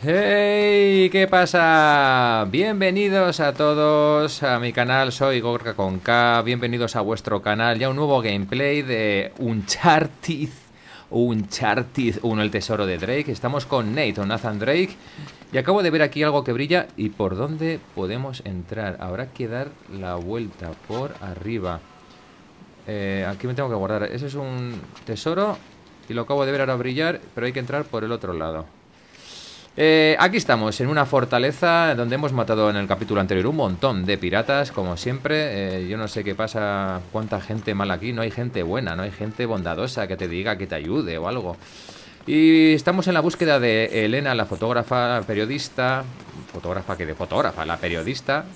¡Hey! ¿Qué pasa? Bienvenidos a todos a mi canal, soy Gorka con K, bienvenidos a vuestro canal, ya un nuevo gameplay de Uncharted, Uncharted 1, el tesoro de Drake, estamos con Nate, o Nathan Drake, y acabo de ver aquí algo que brilla, ¿y por dónde podemos entrar? Habrá que dar la vuelta por arriba. Eh, aquí me tengo que guardar, ese es un tesoro, y lo acabo de ver ahora brillar, pero hay que entrar por el otro lado. Eh, aquí estamos, en una fortaleza donde hemos matado en el capítulo anterior un montón de piratas, como siempre. Eh, yo no sé qué pasa, cuánta gente mala aquí. No hay gente buena, no hay gente bondadosa que te diga que te ayude o algo. Y estamos en la búsqueda de Elena, la fotógrafa, periodista, fotógrafa que de fotógrafa, la periodista,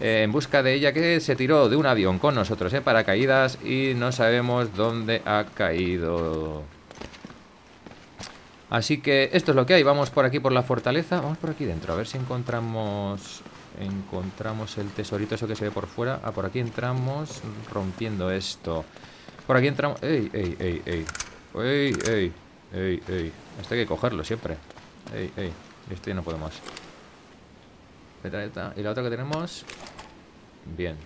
eh, en busca de ella que se tiró de un avión con nosotros en paracaídas y no sabemos dónde ha caído. Así que esto es lo que hay. Vamos por aquí por la fortaleza. Vamos por aquí dentro. A ver si encontramos... Encontramos el tesorito eso que se ve por fuera. Ah, por aquí entramos rompiendo esto. Por aquí entramos... ¡Ey, ey, ey, ey! ¡Ey, ey! ¡Ey, ey! Esto hay que cogerlo siempre. ¡Ey, ey! Esto ya no podemos. Y la otra que tenemos... Bien.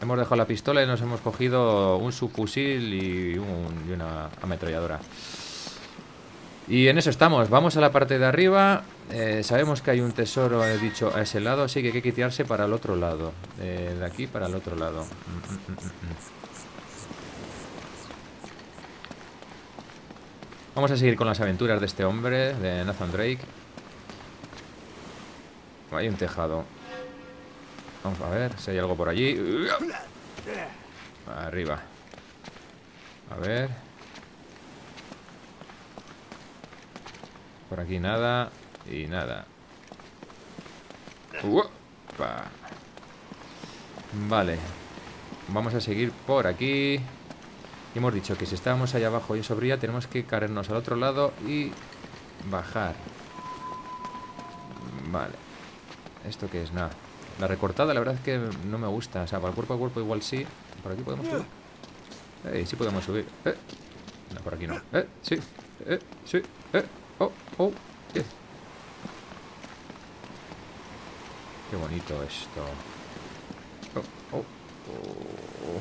Hemos dejado la pistola y nos hemos cogido un subfusil y, y una ametralladora. Y en eso estamos. Vamos a la parte de arriba. Eh, sabemos que hay un tesoro, he dicho, a ese lado, así que hay que quitarse para el otro lado. Eh, de aquí para el otro lado. Vamos a seguir con las aventuras de este hombre, de Nathan Drake. Hay un tejado. Vamos a ver si hay algo por allí. Arriba. A ver. Por aquí nada y nada. Vale. Vamos a seguir por aquí. Y hemos dicho que si estábamos allá abajo y eso brilla, tenemos que caernos al otro lado y bajar. Vale. ¿Esto qué es? Nada. La recortada la verdad es que no me gusta. O sea, para cuerpo a cuerpo igual sí. Por aquí podemos subir. Eh, sí podemos subir. Eh. No, por aquí no. Eh, sí. Eh, sí. Eh. Oh, qué. Qué bonito esto. Oh, oh, oh.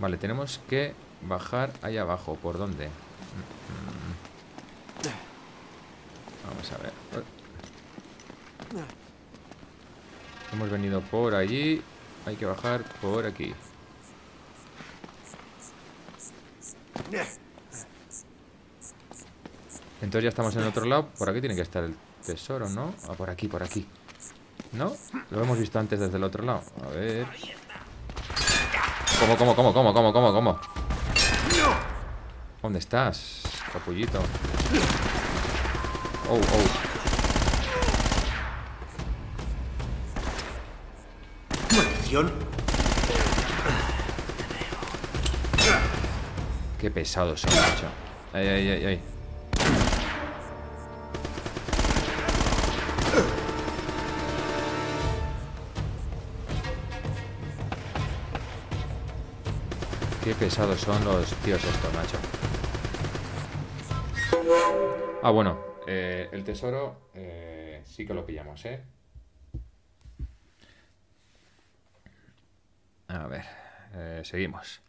Vale, tenemos que bajar ahí abajo. ¿Por dónde? Vamos a ver. Hemos venido por allí. Hay que bajar por aquí. Entonces ya estamos en el otro lado. Por aquí tiene que estar el tesoro, ¿no? Ah, por aquí, por aquí. ¿No? Lo hemos visto antes desde el otro lado. A ver. ¿Cómo, cómo, cómo, cómo, cómo, cómo, cómo? ¿Dónde estás, capullito? Oh, oh. Maldición. Qué pesados son, macho. Ay, ay, ay, ay. Pesados son los tíos estos, macho. Ah, bueno. Eh, el tesoro eh, sí que lo pillamos, ¿eh? A ver. Eh, seguimos.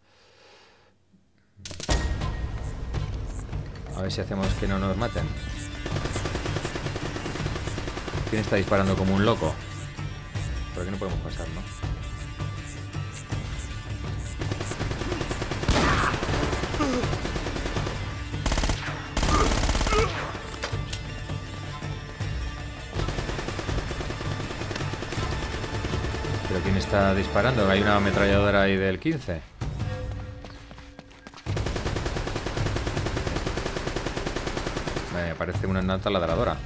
A ver si hacemos que no nos maten. ¿Quién está disparando como un loco? Por aquí no podemos pasar, ¿no? ¿Pero quién está disparando? Hay una ametralladora ahí del 15. Me parece una nata ladradora.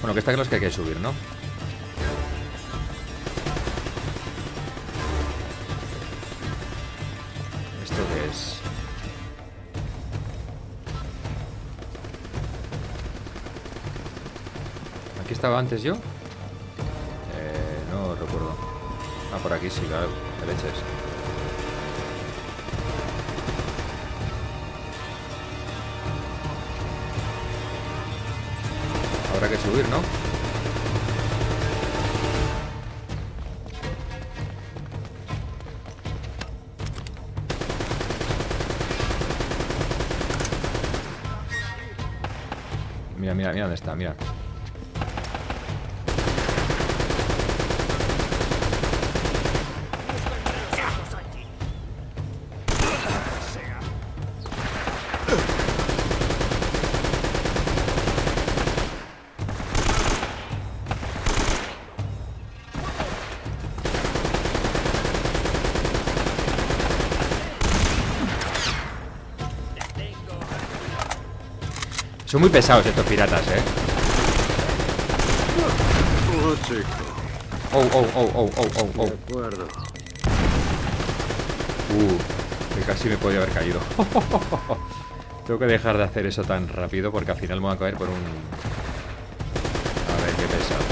Bueno, que está claro es que hay que subir, ¿no? estaba antes yo? Eh, no recuerdo. Ah, por aquí sí, claro. De leches. Habrá que subir, ¿no? Mira, mira, mira dónde está, mira. Son muy pesados estos piratas, ¿eh? Oh. Oh, oh, oh, oh, oh, oh. Uh, que casi me podía haber caído. Tengo que dejar de hacer eso tan rápido porque al final me voy a caer por un... A ver, qué pesado.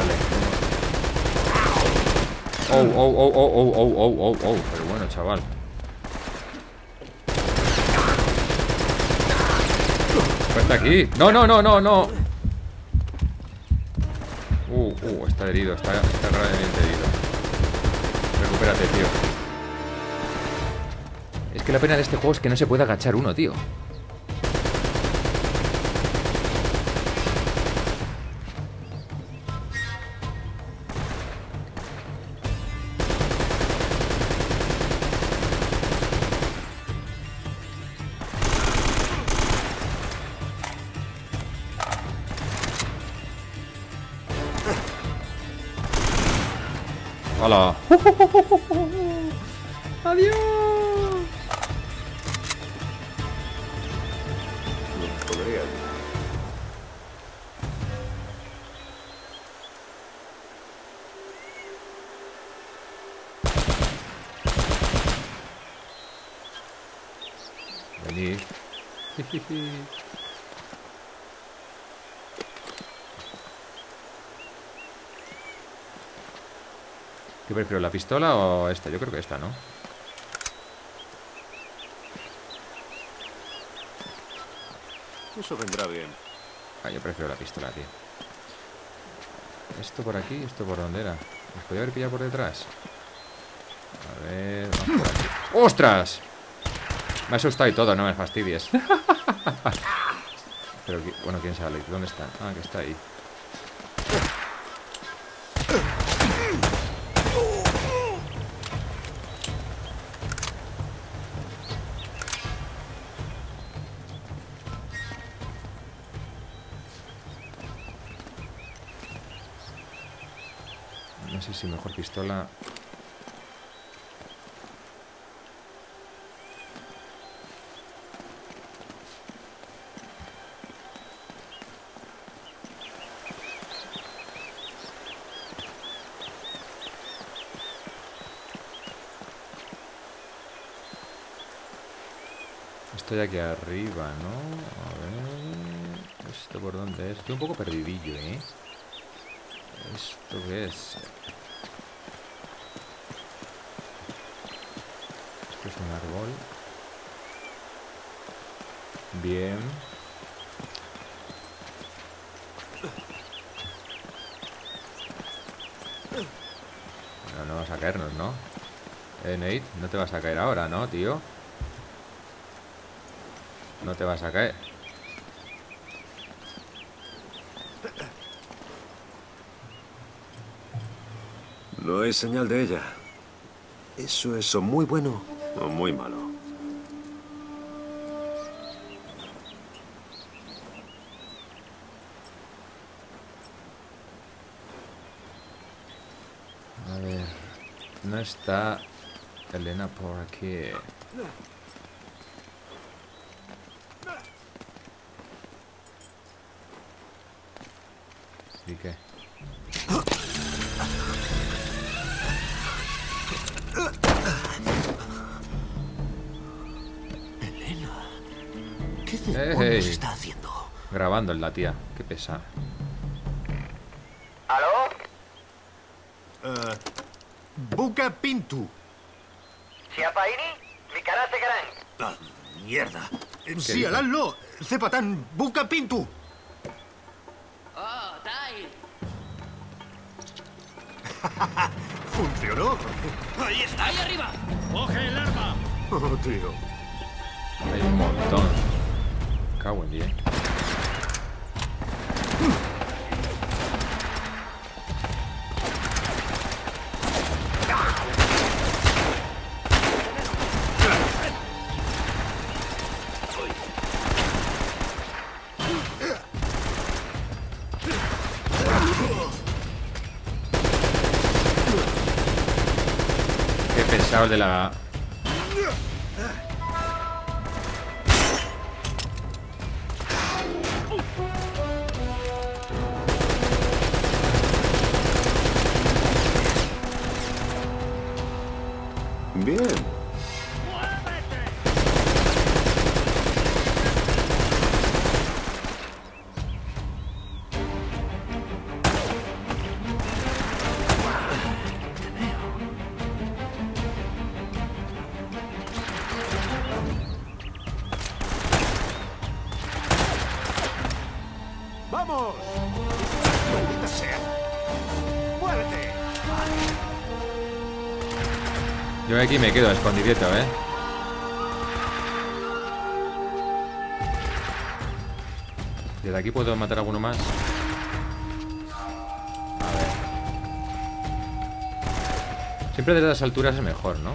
Vale. Oh, oh, oh, oh, oh, oh, oh, oh, oh. Pero bueno, chaval. Está aquí. No, no, no, no, no. Uh, uh, está herido, está, está gravemente herido. Recupérate, tío. Es que la pena de este juego es que no se puede agachar uno, tío. ¿Qué prefiero, la pistola o esta? Yo creo que esta, ¿no? Eso vendrá bien. Ah, yo prefiero la pistola, tío. Esto por aquí, esto por dónde era. ¿Me podía haber pillado por detrás? A ver. vamos por aquí. ¡Ostras! Me ha asustado y todo, no me fastidies. Pero, bueno, ¿quién sale? ¿Dónde está? Ah, que está ahí. No sé si mejor pistola. Estoy aquí arriba, ¿no? A ver... ¿Esto por dónde es? Estoy un poco perdidillo, ¿eh? ¿Esto qué es? Esto es un árbol. Bien. No, no vas a caernos, ¿no? Eh, Nate, no te vas a caer ahora, ¿no, tío? No te vas a caer. No hay señal de ella. ¿Eso es muy bueno o muy malo? A ver... No está Elena por aquí. Grabando en la tía. Qué pesa. ¿Aló? Eh, Buca Pintu. Siapa ini? Bicara sekarang. Ah, mierda. dice? Sialallo. Cepatán. Buca Pintu. Oh, Tai. ¿Funcionó? Ahí está, ahí arriba. Coge el arma. Oh, tío. Hay un montón. Cago en 10. De la aquí me quedo escondidito, ¿eh? ¿Desde aquí puedo matar a alguno más? A ver. Siempre desde las alturas es mejor, ¿no?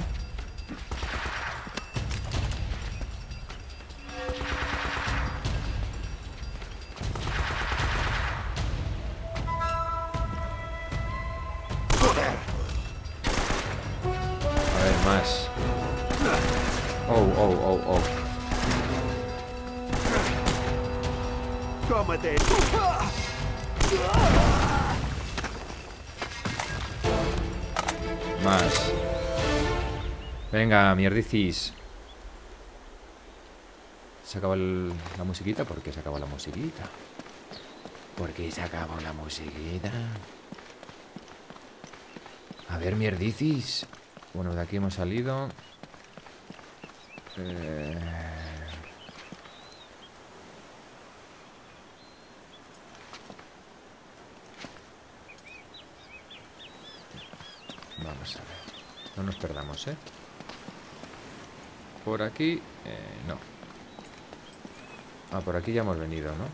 Más. Venga, mierdicis. Se acabó el- la musiquita. ¿Por qué se acabó la musiquita? ¿Por qué se acabó la musiquita? A ver, mierdicis. Bueno, de aquí hemos salido. Eh, Vamos a ver. No nos perdamos, ¿eh? Por aquí... eh, no. Ah, por aquí ya hemos venido, ¿no?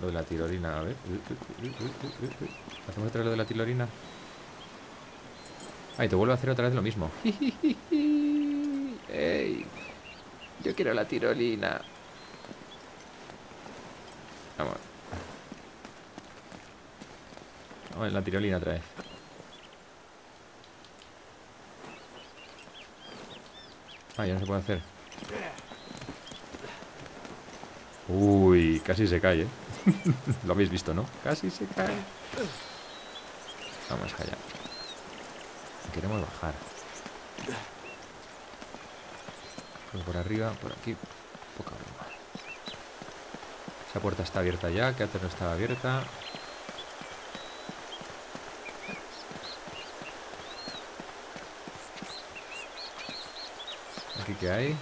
Lo de la tirolina, a ver. ¿Hacemos otra vez lo de la tirolina? Ay, te vuelvo a hacer otra vez lo mismo. ¡Ey! Yo quiero la tirolina. Vamos. Vamos, la tirolina otra vez. Ah, ya no se puede hacer. Uy, casi se cae, ¿eh? Lo habéis visto, ¿no? Casi se cae. Vamos allá. Queremos bajar. Pues por arriba, por aquí. Poca broma. Esa puerta está abierta ya, que antes no estaba abierta. Que hay.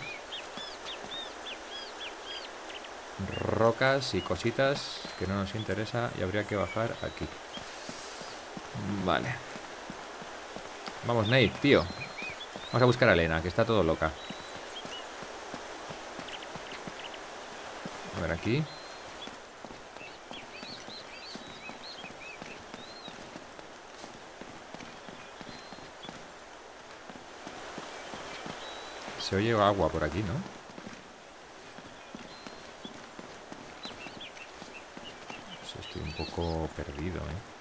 Rocas y cositas que no nos interesa y habría que bajar aquí. Vale. Vamos, Nate, tío. Vamos a buscar a Elena, que está todo loca. A ver aquí. Se oye agua por aquí, ¿no? Pues estoy un poco perdido, ¿eh?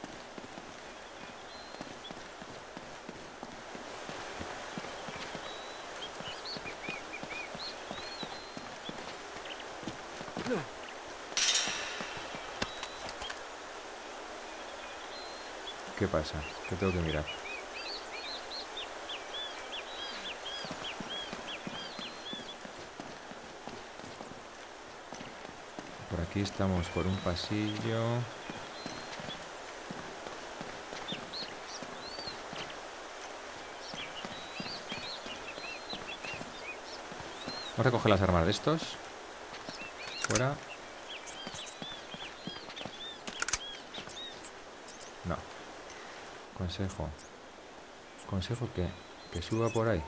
¿Qué pasa? ¿Qué tengo que mirar? Aquí estamos por un pasillo. Vamos a coger las armas de estos. Fuera. No. Consejo. Consejo que, que suba por ahí.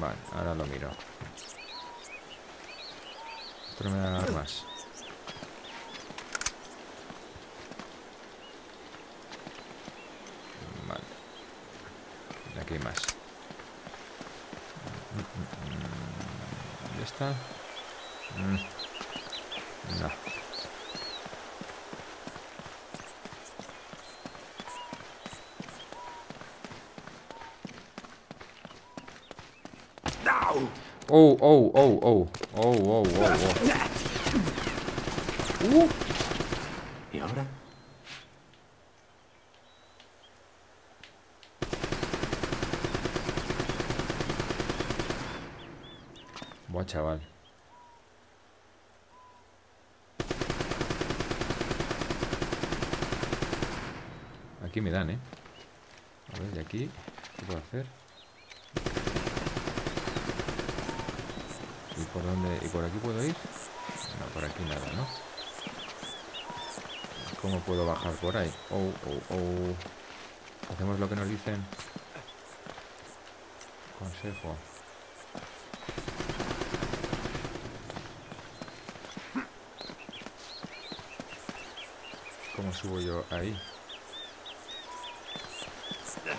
Vale, ahora lo miro. No me da armas. Vale. Aquí hay más. ¿Dónde está? Mm. No. Oh, oh, oh, oh. Oh, oh, oh. Uh. ¿Y ahora? Buah, chaval. Aquí me dan, ¿eh? A ver, de aquí, ¿qué puedo hacer? ¿Y por dónde? ¿Y por aquí puedo ir? No, por aquí nada, ¿no? ¿Cómo puedo bajar por ahí? Oh, oh, oh. Hacemos lo que nos dicen. Consejo. ¿Cómo subo yo ahí?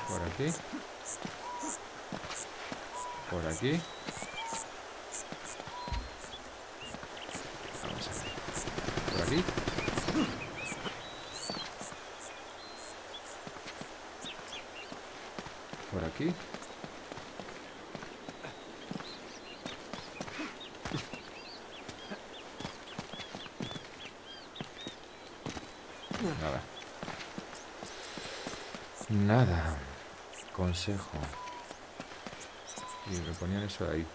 Por aquí. Por aquí. Vamos a ver. Por aquí. Por aquí. Nada. Nada. Consejo. Y me ponían eso ahí.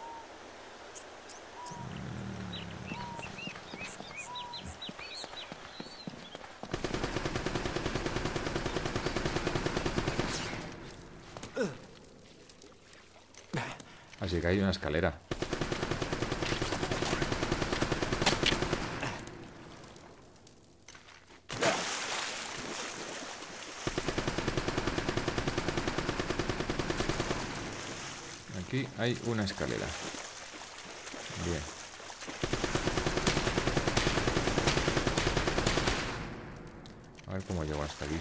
Hay una escalera. Aquí hay una escalera. Bien. A ver cómo llego hasta aquí.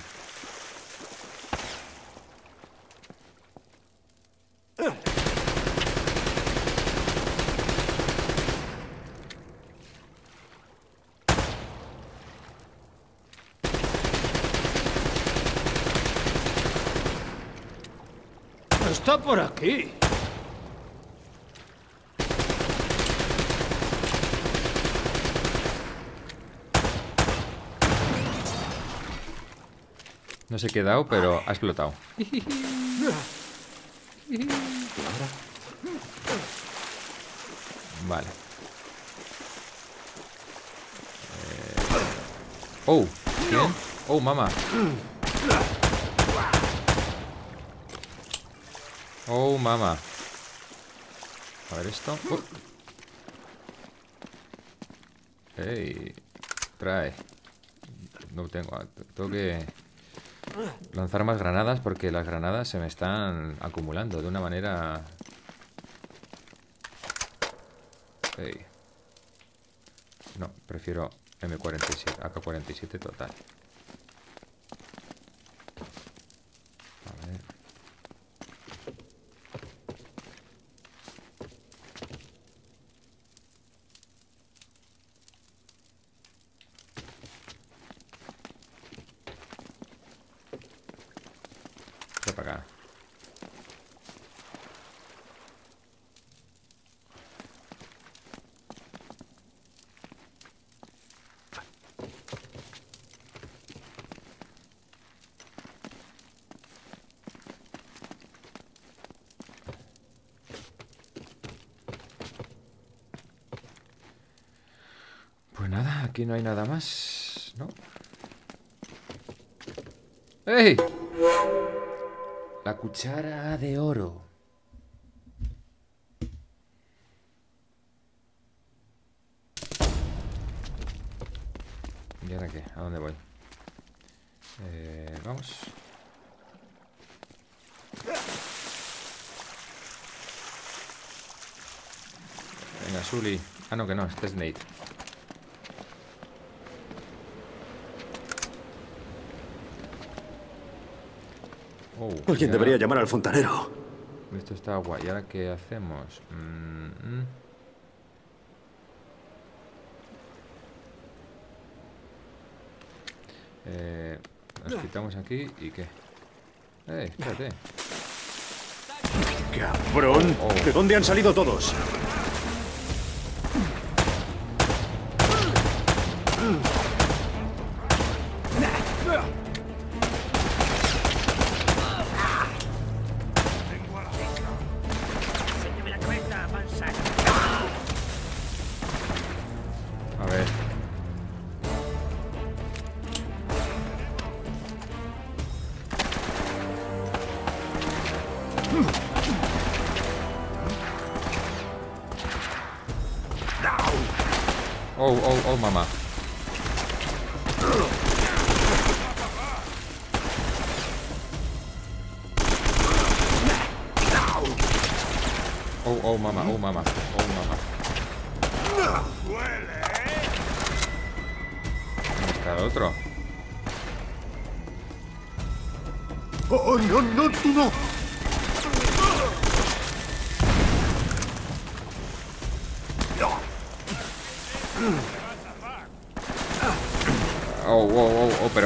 Está por aquí. No qué he dado, pero ha explotado. Vale. Eh, Oh, ¿quién? Oh, mamá. Oh, mamá. A ver esto. Uh. Ey, trae. No tengo. Tengo que lanzar más granadas porque las granadas se me están acumulando de una manera. Ey. No, prefiero M47, AK-47 total. A ver. Vete para acá. Pues nada, aquí no hay nada más, ¿no? ¡Ey! La cuchara de oro. ¿Y ahora qué? ¿A dónde voy? Eh, vamos. Venga, Sully. Ah, no, que no, este es Nate. Oh, Alguien debería llamar al fontanero. Esto está guay. ¿Y ahora qué hacemos? Mm, mm. Eh, nos quitamos aquí y qué. Eh, espérate. ¡Cabrón! Oh, oh. ¿De dónde han salido todos? Oh, mamá.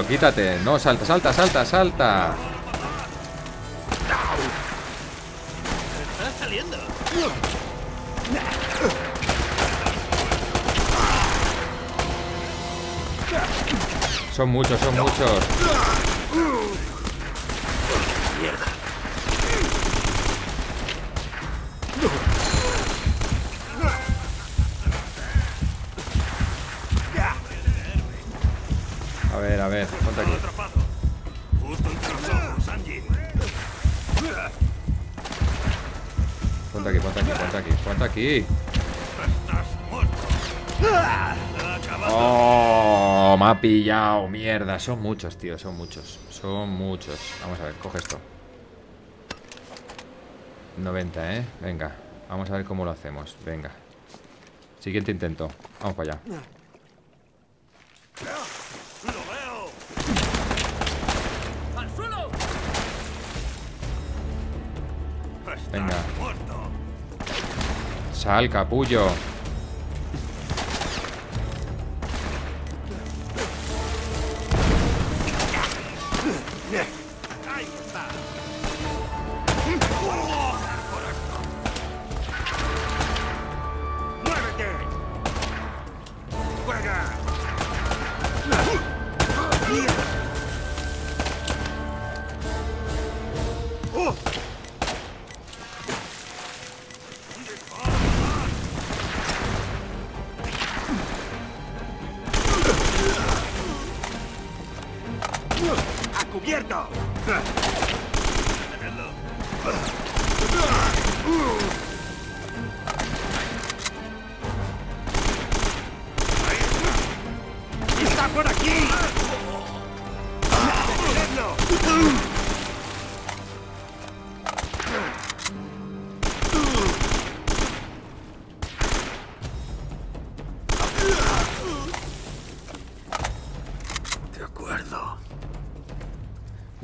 Quítate. No, salta, salta, salta, salta. Son muchos, son muchos. Ponte aquí. Oh, me ha pillado, mierda. Son muchos, tío, son muchos. Son muchos. Vamos a ver, coge esto. 90, ¿eh? Venga, vamos a ver cómo lo hacemos. Venga. Siguiente intento. Vamos para allá. Venga. Sal, capullo.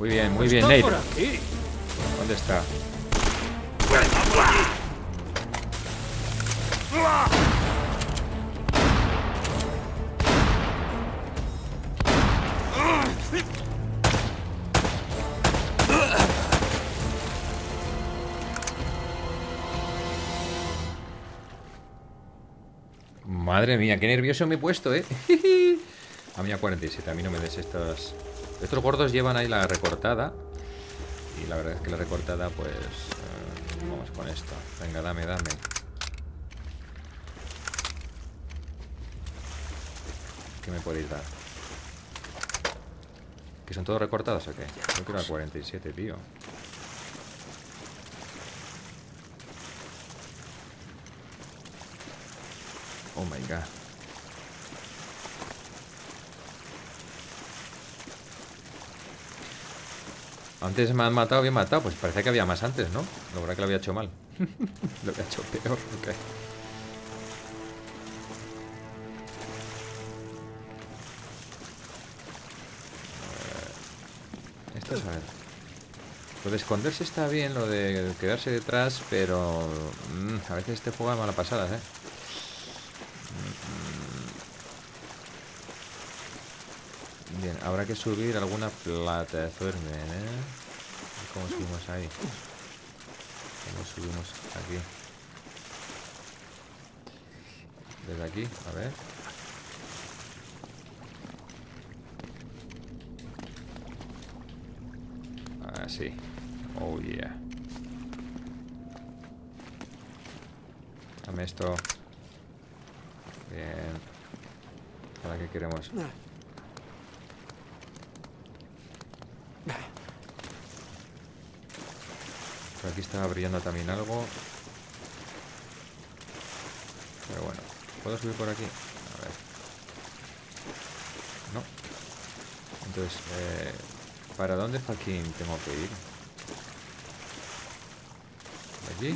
Muy bien, muy bien, ¡Está Nate. ¿Dónde está? Madre mía, qué nervioso me he puesto, ¿eh? A mí a 47, a mí no me des estos... Estos gordos llevan ahí la recortada. Y la verdad es que la recortada, pues... eh, vamos con esto. Venga, dame, dame. ¿Qué me podéis dar? ¿Que son todos recortados o qué? Yo quiero a 47, tío. Oh my god. Antes me han matado, bien matado. Pues parece que había más antes, ¿no? Lo verdad que lo había hecho mal. lo había hecho peor. ok. Eh, Esto es a ver. Lo de esconderse está bien, lo de quedarse detrás, pero mm, a veces este juego da mala pasada, ¿eh? Mm. Bien, habrá que subir alguna plataforma, ¿eh? ¿Cómo subimos ahí? ¿Cómo subimos aquí? Desde aquí, a ver. Así. Oh yeah. Dame esto. Bien. ¿Para qué queremos? Aquí estaba brillando también algo. Pero bueno. ¿Puedo subir por aquí? A ver. No. Entonces, eh, ¿para dónde fucking tengo que ir? ¿Aquí?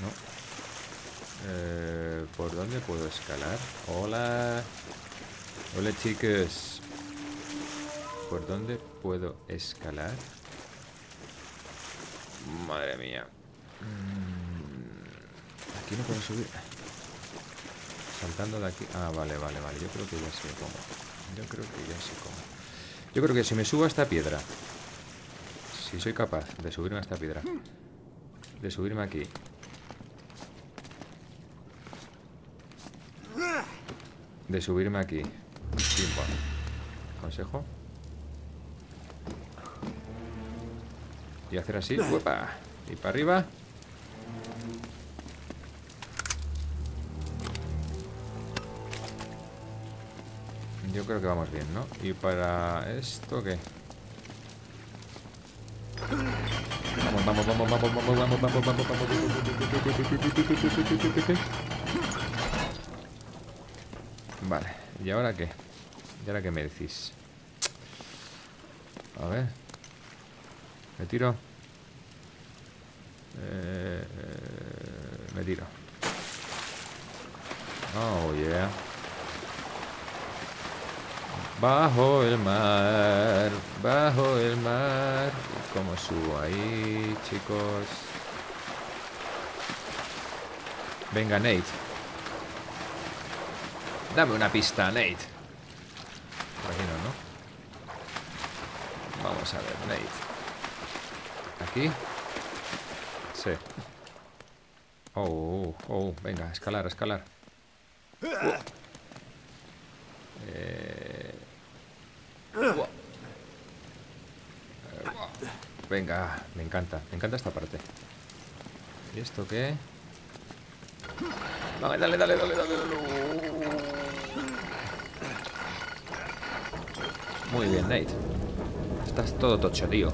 No. Eh, ¿Por dónde puedo escalar? Hola. Hola chicos. ¿Por dónde puedo escalar? Mía. Mm, Aquí no puedo subir. Saltando de aquí. Ah, vale, vale, vale. Yo creo que ya sé cómo. Yo creo que ya sé cómo. Yo creo que si me subo a esta piedra. Si soy capaz de subirme a esta piedra. De subirme aquí. De subirme aquí. Consejo. Y hacer así. ¡Uepa! Y para arriba. Yo creo que vamos bien, ¿no? Y para esto, ¿qué? Vamos, vamos, vamos, vamos, vamos, vamos, vamos, vamos, vamos. Vale, ¿y ahora qué? ¿Y ahora qué me decís? A ver. Me tiro. Eh, me Oh, yeah. Bajo el mar, bajo el mar. ¿Cómo subo ahí, chicos? Venga, Nate. Dame una pista, Nate. Por aquí no, ¿no? Vamos a ver, Nate. ¿Aquí? Sí. Oh, oh, oh, venga, escalar, escalar. Uh. Eh... Buah. Venga, me encanta, me encanta esta parte. ¿Y esto qué? Dale, dale, dale, dale, dale. dale. Muy bien, Nate. Estás todo tocho, tío.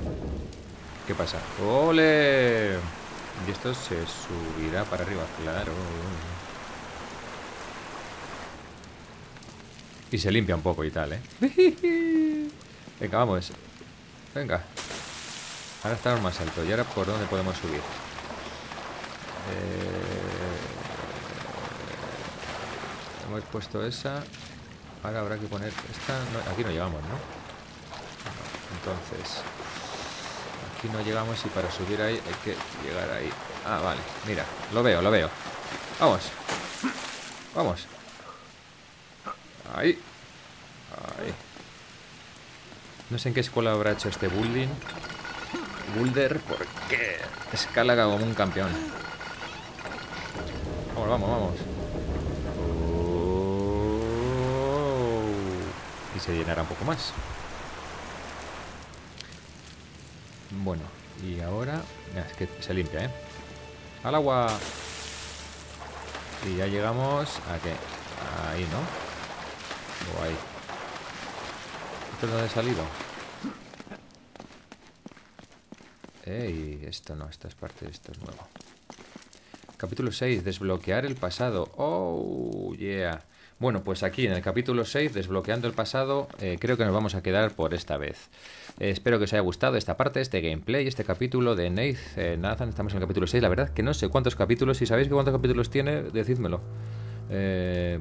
¿Qué pasa? ¡Ole! Y esto se subirá para arriba, claro. Y se limpia un poco y tal, ¿eh? Venga, vamos. Venga. Ahora estamos más alto. ¿Y ahora por dónde podemos subir? Eh... Hemos puesto esa. Ahora habrá que poner esta. No, aquí no llegamos, ¿no? No, Entonces. Aquí no llegamos y para subir ahí hay que llegar ahí. Ah, vale. Mira, lo veo, lo veo. Vamos. Vamos. Ahí. Ahí. No sé en qué escuela habrá hecho este building. Boulder, porque escala como un campeón. Vamos, vamos, vamos. Oh. Y se llenará un poco más. Bueno, y ahora... Mira, es que se limpia, ¿eh? Al agua. Y ya llegamos a qué? Ahí, ¿no? Guay. ¿Esto es donde he salido? Ey, esto no, esta es parte de esto es nuevo. Capítulo 6, desbloquear el pasado. Oh, yeah. Bueno, pues aquí en el capítulo 6, desbloqueando el pasado, eh, creo que nos vamos a quedar por esta vez. Eh, espero que os haya gustado esta parte, este gameplay, este capítulo de Nath, eh, Nathan. Estamos en el capítulo 6, la verdad que no sé cuántos capítulos. Si sabéis cuántos capítulos tiene, decídmelo.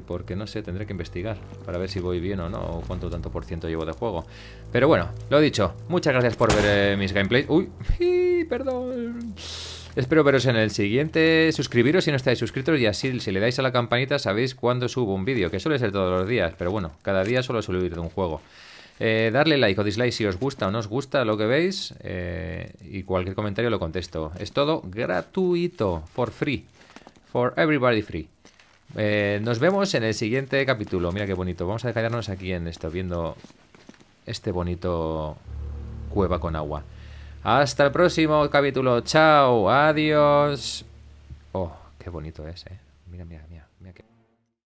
Porque no sé, tendré que investigar para ver si voy bien o no, o cuánto tanto por ciento llevo de juego. Pero bueno, lo dicho, muchas gracias por ver mis gameplays. Uy, perdón. Espero veros en el siguiente. Suscribiros si no estáis suscritos y así si le dais a la campanita sabéis cuándo subo un vídeo, que suele ser todos los días, pero bueno, cada día suelo ir de un juego. Eh, darle like o dislike si os gusta o no os gusta lo que veis eh, y cualquier comentario lo contesto. Es todo gratuito, for free, for everybody free. Eh, nos vemos en el siguiente capítulo. Mira qué bonito. Vamos a callarnos aquí en esto, viendo este bonito cueva con agua. Hasta el próximo capítulo. Chao. Adiós. Oh, qué bonito es, eh. Mira, mira, mira.